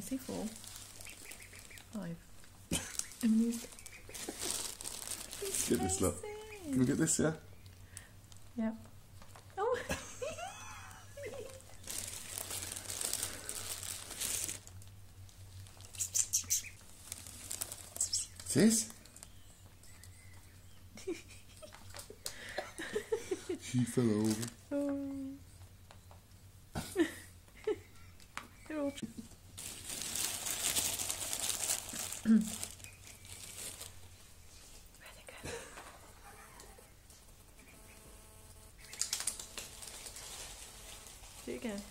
C four. Five. And these. Get this, look. Can we get this, yeah? Yep. Oh. Sis? she fell over. oh. They're all really good. Do it again.